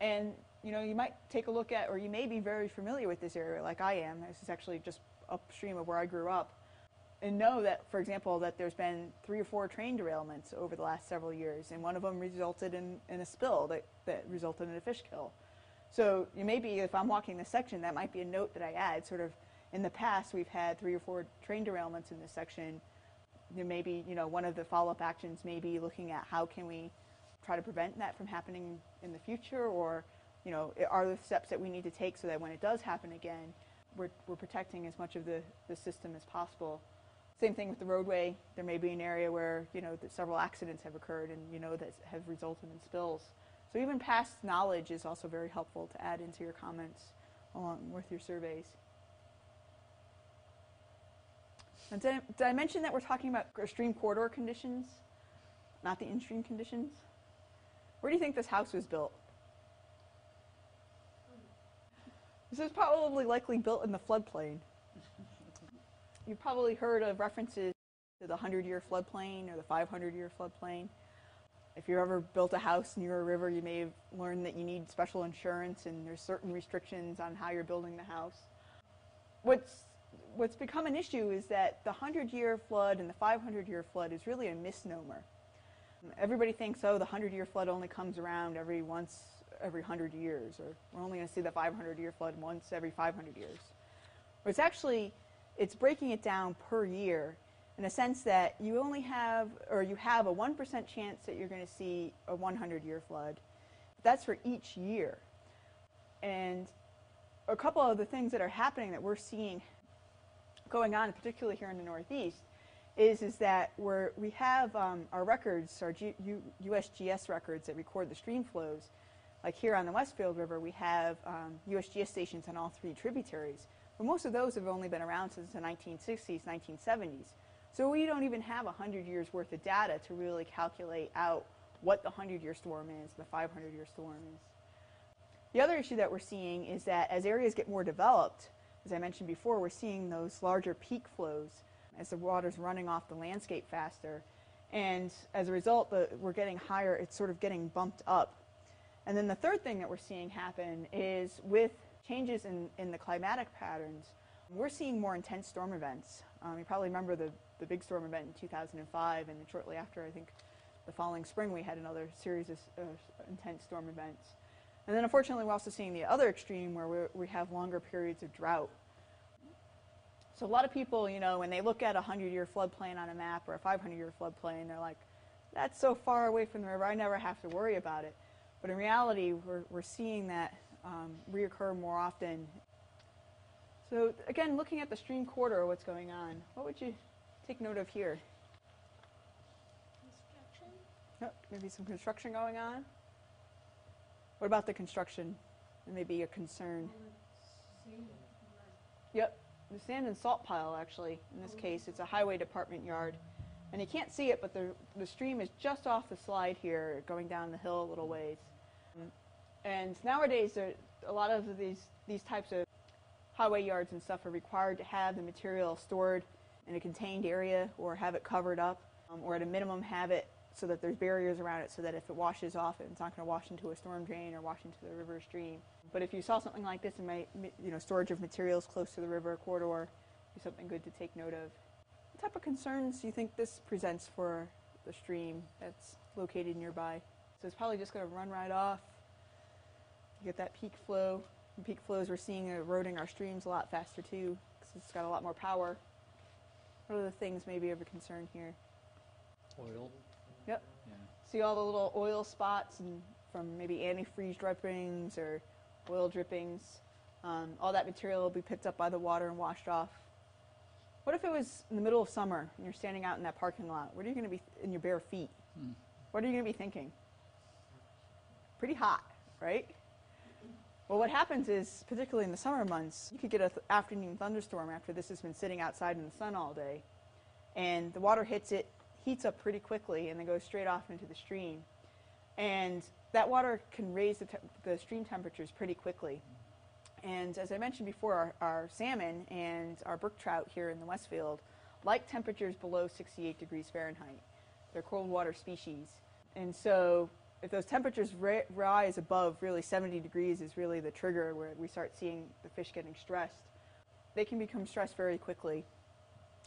And you know, you might take a look at, or you may be very familiar with this area, like I am. This is actually just upstream of where I grew up, and know that, for example, that there's been three or four train derailments over the last several years, and one of them resulted in, in a spill that, that resulted in a fish kill. So you maybe, if I'm walking this section, that might be a note that I add. Sort of, in the past, we've had three or four train derailments in this section. There may be, you know, one of the follow-up actions may be looking at how can we try to prevent that from happening in the future, or you know, are there steps that we need to take so that when it does happen again, we're, we're protecting as much of the, the system as possible. Same thing with the roadway. There may be an area where, you know, that several accidents have occurred and, you know, that have resulted in spills. So even past knowledge is also very helpful to add into your comments along with your surveys. Did, I, did I mention that we're talking about stream corridor conditions, not the in-stream conditions? Where do you think this house was built? This is probably likely built in the floodplain. You've probably heard of references to the 100 year floodplain or the 500 year floodplain. If you've ever built a house near a river, you may have learned that you need special insurance and there's certain restrictions on how you're building the house. What's what's become an issue is that the 100 year flood and the 500 year flood is really a misnomer. Everybody thinks, oh, the 100 year flood only comes around every once every 100 years, or we're only going to see the 500 year flood once every 500 years. But it's actually, it's breaking it down per year in a sense that you only have, or you have a 1% chance that you're going to see a 100 year flood. That's for each year. And a couple of the things that are happening that we're seeing going on, particularly here in the Northeast, is, is that we're, we have um, our records, our G, U, USGS records that record the stream flows. Like here on the Westfield River, we have um, USGS stations on all three tributaries. But most of those have only been around since the 1960s, 1970s. So we don't even have 100 years worth of data to really calculate out what the 100 year storm is, the 500 year storm is. The other issue that we're seeing is that as areas get more developed, as I mentioned before, we're seeing those larger peak flows as the water's running off the landscape faster. And as a result, the, we're getting higher, it's sort of getting bumped up. And then the third thing that we're seeing happen is with changes in, in the climatic patterns, we're seeing more intense storm events. Um, you probably remember the, the big storm event in 2005, and shortly after, I think the following spring, we had another series of uh, intense storm events. And then unfortunately, we're also seeing the other extreme where we have longer periods of drought. So a lot of people, you know, when they look at a 100-year floodplain on a map or a 500-year floodplain, they're like, that's so far away from the river, I never have to worry about it. But in reality, we're, we're seeing that um, reoccur more often. So again, looking at the stream corridor, what's going on, what would you take note of here? Construction? Yep, maybe some construction going on. What about the construction? It may be a concern. Yep, the sand and salt pile actually. In this case, it's a highway department yard. And you can't see it, but the, the stream is just off the slide here, going down the hill a little ways. And nowadays, there, a lot of these, these types of highway yards and stuff are required to have the material stored in a contained area or have it covered up, um, or at a minimum have it so that there's barriers around it so that if it washes off, it's not going to wash into a storm drain or wash into the river stream. But if you saw something like this, in my you know, storage of materials close to the river corridor be something good to take note of. What type of concerns do you think this presents for the stream that's located nearby? So it's probably just going to run right off. You get that peak flow. And peak flows we're seeing eroding our streams a lot faster too because it's got a lot more power. What are the things maybe of a concern here? Oil. Yep. Yeah. See all the little oil spots and from maybe antifreeze drippings or oil drippings. Um, all that material will be picked up by the water and washed off. What if it was in the middle of summer and you're standing out in that parking lot? What are you going to be in your bare feet? Hmm. What are you going to be thinking? Pretty hot, right? Well, what happens is, particularly in the summer months, you could get an th- afternoon thunderstorm after this has been sitting outside in the sun all day, and the water hits it, heats up pretty quickly, and then goes straight off into the stream. And that water can raise the, the stream temperatures pretty quickly. And as I mentioned before, our, our salmon and our brook trout here in the Westfield like temperatures below 68 degrees Fahrenheit. They're cold water species. And so if those temperatures ri- rise above really 70 degrees is really the trigger where we start seeing the fish getting stressed. They can become stressed very quickly.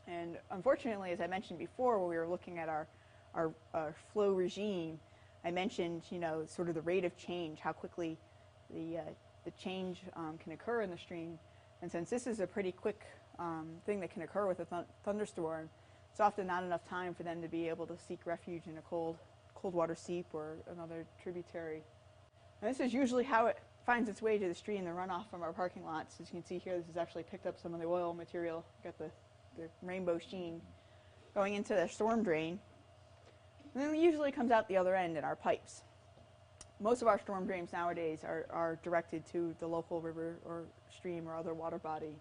And unfortunately, as I mentioned before, when we were looking at our, our, our flow regime, I mentioned, you know, sort of the rate of change, how quickly the, uh, the change um, can occur in the stream. And since this is a pretty quick um, thing that can occur with a th- thunderstorm, it's often not enough time for them to be able to seek refuge in a cold, cold water seep or another tributary. And this is usually how it finds its way to the stream, the runoff from our parking lots. As you can see here, this has actually picked up some of the oil material, got the, the rainbow sheen going into the storm drain. And then it usually comes out the other end in our pipes. Most of our storm drains nowadays are, are directed to the local river or stream or other water body.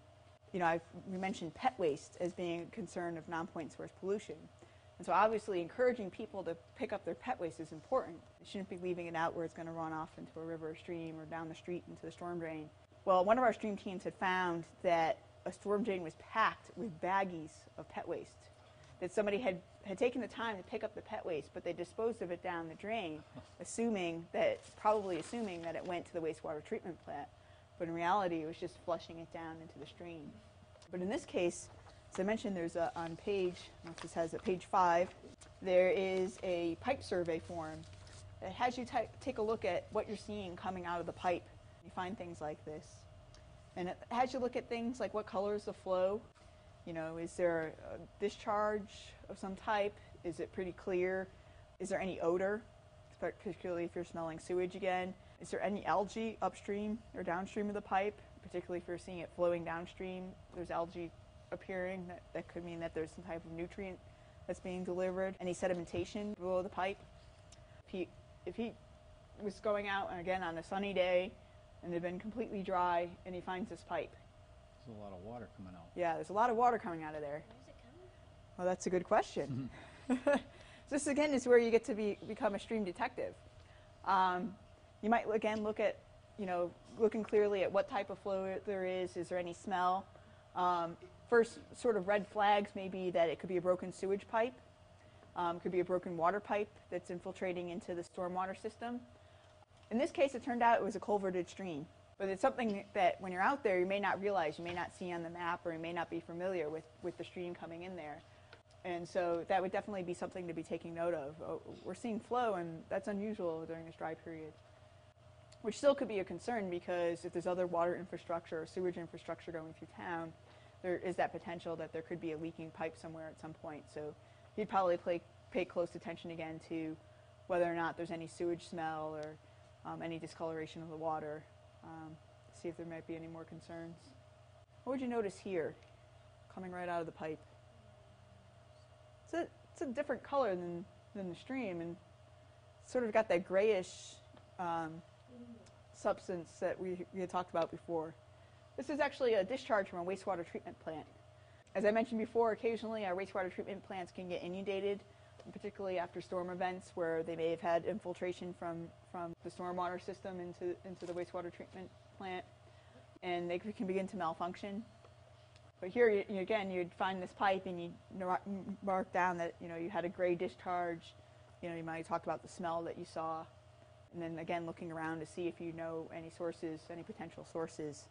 You know, I've, we mentioned pet waste as being a concern of non-point source pollution. And so obviously encouraging people to pick up their pet waste is important. You shouldn't be leaving it out where it's going to run off into a river or stream or down the street into the storm drain. Well, one of our stream teams had found that a storm drain was packed with baggies of pet waste. That somebody had, had taken the time to pick up the pet waste, but they disposed of it down the drain, (laughs) assuming that, probably assuming that it went to the wastewater treatment plant. But in reality, it was just flushing it down into the stream. But in this case, as I mentioned, there's a, on page, this has a page five, there is a pipe survey form that has you ta- take a look at what you're seeing coming out of the pipe. You find things like this. And it has you look at things like what color is the flow? You know, is there a discharge of some type? Is it pretty clear? Is there any odor, particularly if you're smelling sewage again? Is there any algae upstream or downstream of the pipe, particularly if you're seeing it flowing downstream? There's algae appearing. That, that could mean that there's some type of nutrient that's being delivered. Any sedimentation below the pipe? If he, if he was going out, and again on a sunny day, and it had been completely dry, and he finds this pipe, There's a lot of water coming out. yeah, there's a lot of water coming out of there. Where's it coming? Well, that's a good question. so (laughs) this again is where you get to be, become a stream detective. Um, you might again look at, you know, looking clearly at what type of flow there is. Is there any smell? Um, first, sort of red flags may be that it could be a broken sewage pipe, um, could be a broken water pipe that's infiltrating into the stormwater system. In this case, it turned out it was a culverted stream. But it's something that when you're out there, you may not realize, you may not see on the map, or you may not be familiar with, with the stream coming in there. And so that would definitely be something to be taking note of. Oh, we're seeing flow, and that's unusual during this dry period. Which still could be a concern because if there's other water infrastructure or sewage infrastructure going through town, there is that potential that there could be a leaking pipe somewhere at some point. So you'd probably play, pay close attention again to whether or not there's any sewage smell or um, any discoloration of the water. Um, see if there might be any more concerns. What would you notice here, coming right out of the pipe? It's a, it's a different color than, than the stream and sort of got that grayish um, substance that we, we had talked about before. This is actually a discharge from a wastewater treatment plant. As I mentioned before, occasionally our wastewater treatment plants can get inundated, particularly after storm events where they may have had infiltration from, from the stormwater system into, into the wastewater treatment plant, and they can begin to malfunction. But here, you, again, you'd find this pipe and you'd mark down that you know you had a gray discharge. You know, you might talk about the smell that you saw, and then again looking around to see if you know any sources, any potential sources.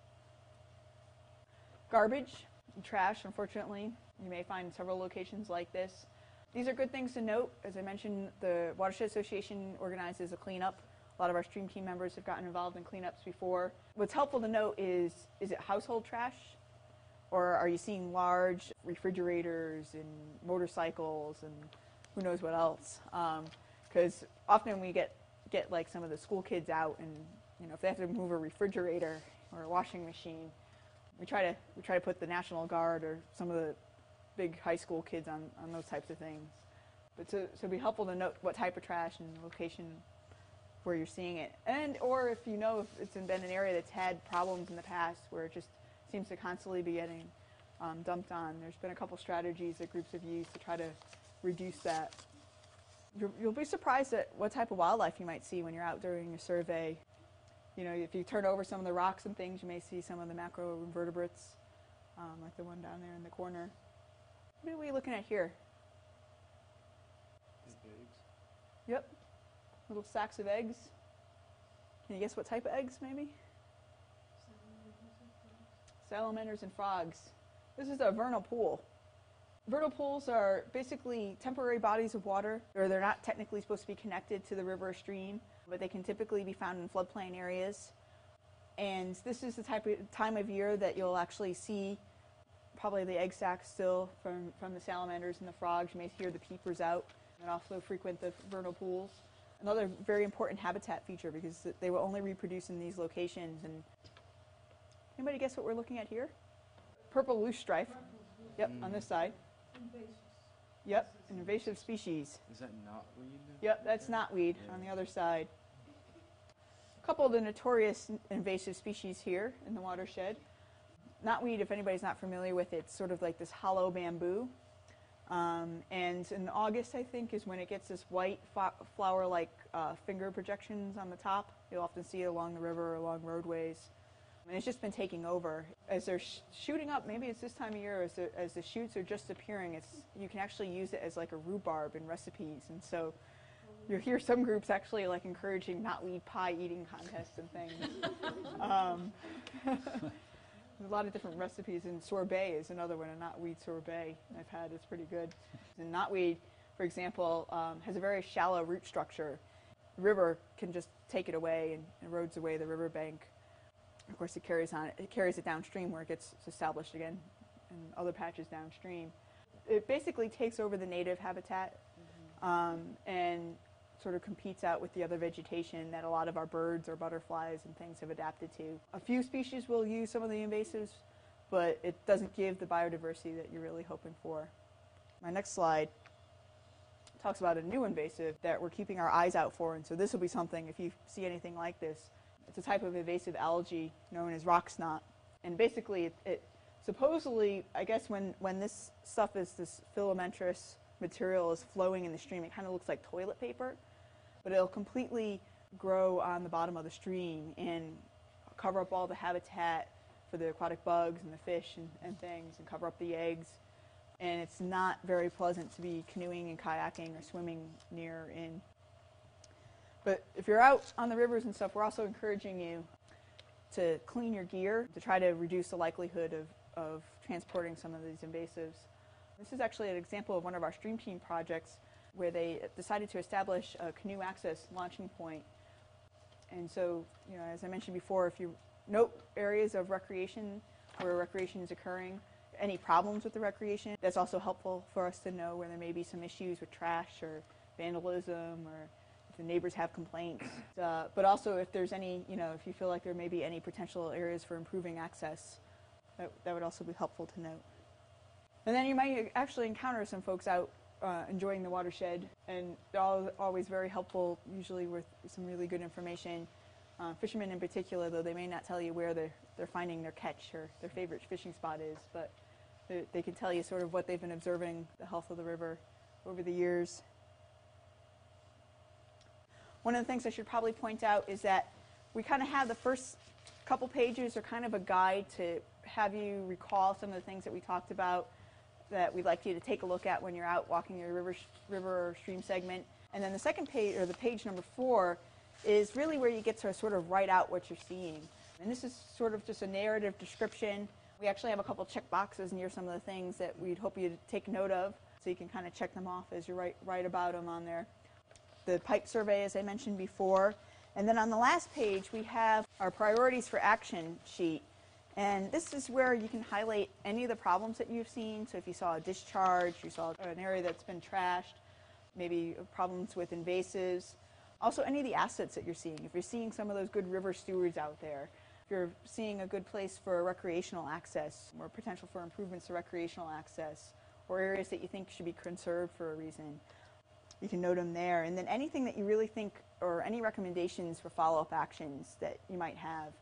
Garbage, trash. Unfortunately, you may find several locations like this. These are good things to note. As I mentioned, the Watershed Association organizes a cleanup. A lot of our stream team members have gotten involved in cleanups before. What's helpful to note is is it household trash? Or are you seeing large refrigerators and motorcycles and who knows what else? Um, because often we get, get like some of the school kids out and you know if they have to move a refrigerator or a washing machine, we try to we try to put the National Guard or some of the big high school kids on, on those types of things. But so, so it'd be helpful to note what type of trash and location where you're seeing it. And or if you know if it's been an area that's had problems in the past where it just seems to constantly be getting um, dumped on. There's been a couple strategies that groups have used to try to reduce that. You'll, you'll be surprised at what type of wildlife you might see when you're out doing a survey. You know, if you turn over some of the rocks and things, you may see some of the macroinvertebrates, um, like the one down there in the corner. What are we looking at here? Eggs. Yep. Little sacks of eggs. Can you guess what type of eggs, maybe? Salamanders and frogs. This is a vernal pool. Vernal pools are basically temporary bodies of water, or they're not technically supposed to be connected to the river or stream, but they can typically be found in floodplain areas. And this is the type of time of year that you'll actually see probably the egg sacs still from, from the salamanders and the frogs. You may hear the peepers out and also frequent the vernal pools. Another very important habitat feature because they will only reproduce in these locations. And anybody guess what we're looking at here? Purple loosestrife. Yep, on this side. Yep, an invasive species. Is that not weed? Yep, that's knotweed on the other side. Couple of the notorious invasive species here in the watershed. Knotweed, if anybody's not familiar with it, it's sort of like this hollow bamboo. Um, and in August, I think, is when it gets this white fo- flower-like uh, finger projections on the top. You'll often see it along the river or along roadways. And it's just been taking over. As they're sh- shooting up, maybe it's this time of year, as the, as the shoots are just appearing, it's, you can actually use it as like a rhubarb in recipes. And so you hear some groups actually like encouraging knotweed pie eating contests and things. (laughs) um, (laughs) a lot of different recipes, and sorbet is another one, a knotweed sorbet I've had. It's pretty good. And knotweed, for example, um, has a very shallow root structure. The river can just take it away and erodes away the riverbank. Of course, it carries on. It carries it downstream where it gets established again in other patches downstream. It basically takes over the native habitat um, and sort of competes out with the other vegetation that a lot of our birds or butterflies and things have adapted to. A few species will use some of the invasives, but it doesn't give the biodiversity that you're really hoping for. My next slide talks about a new invasive that we're keeping our eyes out for, and so this will be something, if you see anything like this, it's a type of invasive algae known as rock snot. And basically, it, it supposedly, I guess when, when this stuff is, this filamentous material is flowing in the stream, it kind of looks like toilet paper but it'll completely grow on the bottom of the stream and cover up all the habitat for the aquatic bugs and the fish and, and things and cover up the eggs. And it's not very pleasant to be canoeing and kayaking or swimming near in. But if you're out on the rivers and stuff, we're also encouraging you to clean your gear to try to reduce the likelihood of, of transporting some of these invasives. This is actually an example of one of our Stream Team projects where they decided to establish a canoe access launching point. And so, you know, as I mentioned before, if you note areas of recreation where recreation is occurring, any problems with the recreation, that's also helpful for us to know where there may be some issues with trash or vandalism or if the neighbors have complaints. Uh, but also if there's any, you know, if you feel like there may be any potential areas for improving access, that, that would also be helpful to note. And then you might actually encounter some folks out uh, enjoying the watershed, and they're all, always very helpful, usually with some really good information. Uh, fishermen in particular, though they may not tell you where they're, they're finding their catch or their favorite fishing spot is, but they, they can tell you sort of what they've been observing, the health of the river over the years. One of the things I should probably point out is that we kind of have the first couple pages are kind of a guide to have you recall some of the things that we talked about that we'd like you to take a look at when you're out walking your river, river or stream segment. And then the second page, or the page number four, is really where you get to sort of write out what you're seeing. And this is sort of just a narrative description. We actually have a couple check boxes near some of the things that we'd hope you to take note of, so you can kind of check them off as you write, write about them on there. The pipe survey, as I mentioned before. And then on the last page, we have our priorities for action sheet. And this is where you can highlight any of the problems that you've seen. So if you saw a discharge, you saw an area that's been trashed, maybe problems with invasives. Also, any of the assets that you're seeing. If you're seeing some of those good river stewards out there, if you're seeing a good place for recreational access or potential for improvements to recreational access, or areas that you think should be conserved for a reason, you can note them there. And then anything that you really think, or any recommendations for follow up actions that you might have